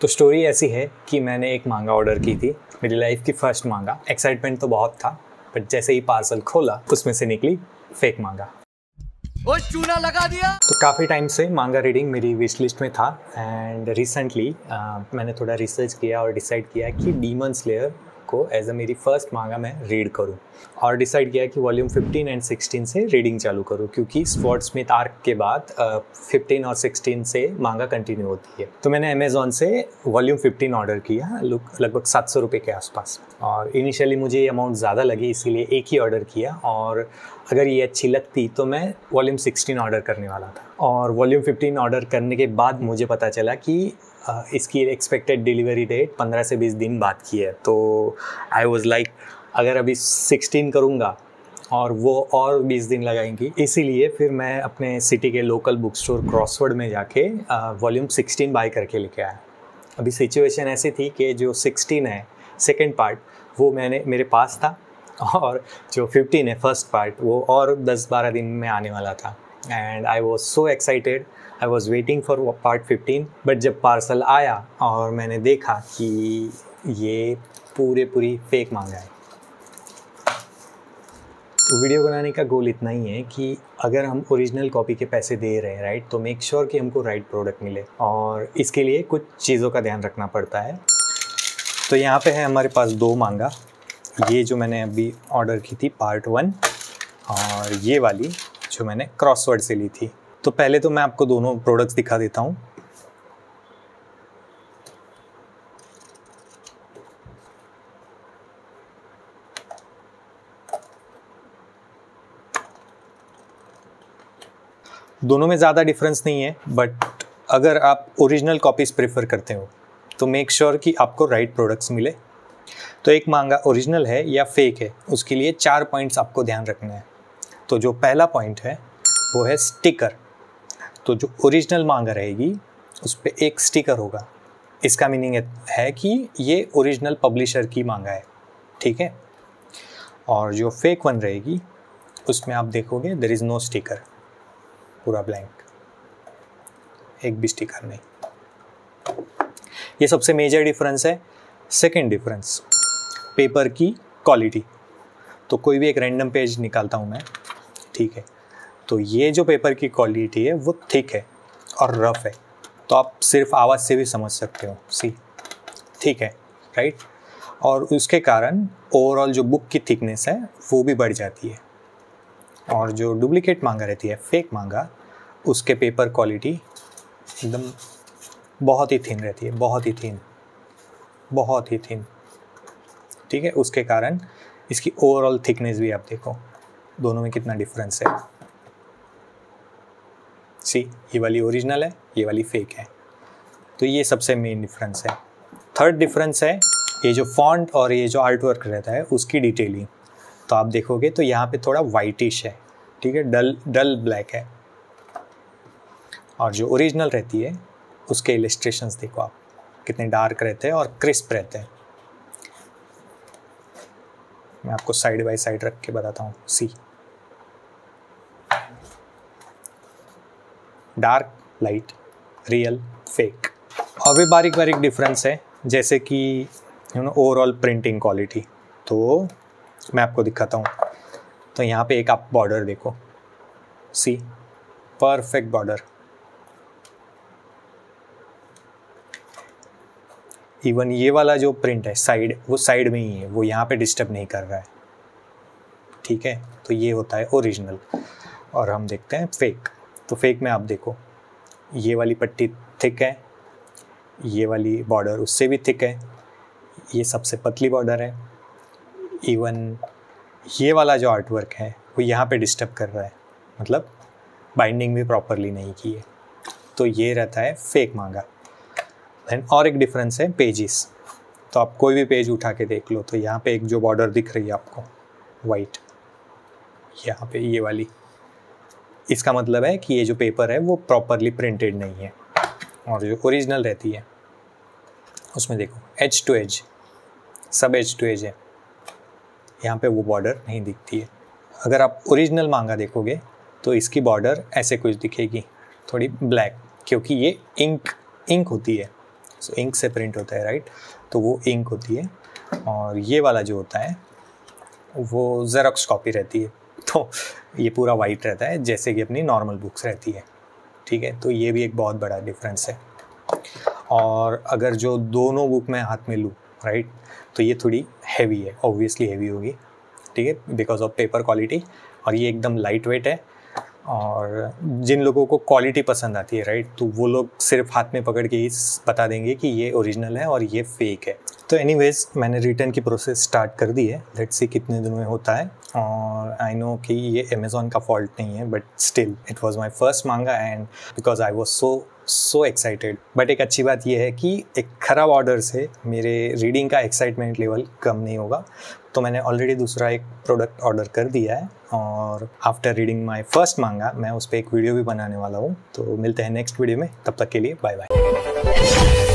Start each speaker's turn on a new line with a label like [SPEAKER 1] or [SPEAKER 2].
[SPEAKER 1] तो स्टोरी ऐसी है कि मैंने एक मांगा ऑर्डर की थी। मेरी लाइफ की फ़र्स्ट मांगा। एक्साइटमेंट तो बहुत था बट जैसे ही पार्सल खोला उसमें से निकली फेक मांगा।
[SPEAKER 2] वो चूना लगा दिया।
[SPEAKER 1] तो काफ़ी टाइम से मांगा रीडिंग मेरी विश लिस्ट में था एंड रिसेंटली मैंने थोड़ा रिसर्च किया और डिसाइड किया कि डीमन स्लेयर को एज अ मेरी फ़र्स्ट मांगा मैं रीड करूँ। और डिसाइड किया कि वॉल्यूम 15 एंड 16 से रीडिंग चालू करूँ, क्योंकि स्पॉट स्मिथ आर्क के बाद 15 और 16 से मांगा कंटिन्यू होती है। तो मैंने अमेज़ोन से वॉल्यूम 15 ऑर्डर किया लगभग सात सौ रुपये के आसपास। और इनिशियली मुझे ये अमाउंट ज़्यादा लगी, इसीलिए एक ही ऑर्डर किया। और अगर ये अच्छी लगती तो मैं वॉल्यूम 16 ऑर्डर करने वाला था। और वॉल्यूम 15 ऑर्डर करने के बाद मुझे पता चला कि इसकी एक्सपेक्टेड डिलीवरी डेट 15 से 20 दिन बाद की है। तो आई वॉज़ लाइक अगर अभी 16 करूँगा और वो और 20 दिन लगाएँगी, इसीलिए फिर मैं अपने सिटी के लोकल बुक स्टोर क्रॉसवर्ड में जाके वॉल्यूम 16 बाई करके लेके आया। अभी सिचुएशन ऐसी थी कि जो 16 है सेकेंड पार्ट वो मैंने, मेरे पास था और जो 15 है फ़र्स्ट पार्ट वो और 10-12 दिन में आने वाला था। And I was so excited I was waiting for part 15 but जब पार्सल आया और मैंने देखा कि ये पूरे पूरी फेक मांगा है। तो वीडियो बनाने का गोल इतना ही है कि अगर हम ओरिजिनल कॉपी के पैसे दे रहे हैं राइट तो मेक श्योर sure कि हमको राइट प्रोडक्ट मिले। और इसके लिए कुछ चीज़ों का ध्यान रखना पड़ता है। तो यहाँ पे है हमारे पास दो मांगा। ये जो मैंने अभी ऑर्डर की थी पार्ट वन और ये वाली। जो मैंने क्रॉसवर्ड से ली थी। तो पहले तो मैं आपको दोनों प्रोडक्ट्स दिखा देता हूँ। दोनों में ज़्यादा डिफरेंस नहीं है बट अगर आप ओरिजिनल कॉपीज़ प्रेफर करते हो तो मेक श्योर sure कि आपको राइट प्रोडक्ट्स मिले। तो एक मांगा ओरिजिनल है या फेक है, उसके लिए चार पॉइंट्स आपको ध्यान रखना है। तो जो पहला पॉइंट है, वो है स्टिकर तो जो ओरिजिनल मांगा रहेगी, उस पर एक स्टिकर होगा. इसका मीनिंग है कि ये ओरिजिनल पब्लिशर की मांगा है, ठीक है? और जो फेक वन रहेगी, उसमें आप देखोगे देर इज़ नो स्टिकर पूरा ब्लैंक एक भी स्टिकर नहीं. ये सबसे मेजर डिफरेंस है. सेकेंड डिफरेंस पेपर की क्वालिटी तो कोई भी एक रैंडम पेज निकालता हूँ मैं ठीक है। तो ये जो पेपर की क्वालिटी है, वो थिक है और रफ है। तो आप सिर्फ़ आवाज़ से भी समझ सकते हो। सी ठीक है राइट और उसके कारण ओवरऑल जो बुक की थिकनेस है, वो भी बढ़ जाती है। और जो डुप्लीकेट मांगा रहती है फेक मांगा, उसके पेपर क्वालिटी एकदम बहुत ही थिन रहती है, बहुत ही थिन बहुत ही थिन ठीक है, उसके कारण इसकी ओवरऑल थिकनेस भी आप देखो। दोनों में कितना डिफरेंस है? सी ये वाली ओरिजिनल है, ये वाली फेक है। तो ये सबसे मेन डिफरेंस है। थर्ड डिफरेंस है, ये जो फॉन्ट और ये जो आर्ट वर्क रहता है, उसकी डिटेलिंग तो आप देखोगे तो यहाँ पे थोड़ा वाइटिश है, ठीक है? डल डल ब्लैक है। और जो ओरिजिनल रहती है, उसके इलिस्ट्रेशंस देखो आप, कितने डार्क रहते हैं और क्रिस्प रहते हैं। मैं आपको साइड बाय साइड रख के बताता हूँ। See dark light, real, fake. और भी बारीक बारीक डिफरेंस है, जैसे कि you know overall printing quality तो मैं आपको दिखाता हूँ। तो यहाँ पे एक आप बॉर्डर देखो। सी परफेक्ट बॉर्डर इवन ये वाला जो प्रिंट है साइड वो साइड में ही है। वो यहाँ पे डिस्टर्ब नहीं कर रहा है। ठीक है? तो ये होता है ओरिजिनल और हम देखते हैं फेक तो फेक में आप देखो, ये वाली पट्टी थिक है, ये वाली बॉर्डर उससे भी थिक है, ये सबसे पतली बॉर्डर है इवन ये वाला जो आर्ट वर्क है, वो यहाँ पे डिस्टर्ब कर रहा है मतलब बाइंडिंग भी प्रॉपरली नहीं की है। तो ये रहता है फेक मांगा देन और एक डिफरेंस है पेजेस तो आप कोई भी पेज उठा के देख लो तो यहाँ पे एक जो बॉर्डर दिख रही है आपको वाइट यहाँ पे ये वाली। इसका मतलब है कि ये जो पेपर है वो प्रॉपरली प्रिंटेड नहीं है और जो ओरिजिनल रहती है, उसमें देखो एच टू एज सब एच टू एज है। यहाँ पे वो बॉर्डर नहीं दिखती है। अगर आप ओरिजिनल मांगा देखोगे तो इसकी बॉर्डर ऐसे कुछ दिखेगी, थोड़ी ब्लैक क्योंकि ये इंक इंक होती है। सो इंक से प्रिंट होता है राइट तो वो इंक होती है और ये वाला जो होता है, वो जेरोक्स कॉपी रहती है। तो ये पूरा वाइट रहता है, जैसे कि अपनी नॉर्मल बुक्स रहती है। ठीक है? तो ये भी एक बहुत बड़ा डिफरेंस है। और अगर जो दोनों बुक मैं हाथ में लूँ राइट तो ये थोड़ी हैवी है ऑब्वियसली हैवी होगी। ठीक है? बिकॉज़ ऑफ़ पेपर क्वालिटी और ये एकदम लाइट वेट है। और जिन लोगों को क्वालिटी पसंद आती है राइट तो वो लोग सिर्फ़ हाथ में पकड़ के ही बता देंगे कि ये ओरिजिनल है और ये फेक है। तो एनीवेज मैंने रिटर्न की प्रोसेस स्टार्ट कर दी है। लेट्स सी कितने दिनों में होता है। और आई नो कि ये अमेज़ोन का फॉल्ट नहीं है but still it was my first manga and because I was so so excited but एक अच्छी बात यह है कि एक ख़राब ऑर्डर से मेरे रीडिंग का एक्साइटमेंट लेवल कम नहीं होगा। तो मैंने ऑलरेडी दूसरा एक प्रोडक्ट ऑर्डर कर दिया है। और आफ्टर रीडिंग माई फ़र्स्ट मांगा मैं उस पर एक वीडियो भी बनाने वाला हूँ। तो मिलते हैं नेक्स्ट वीडियो में। तब तक के लिए बाय बाय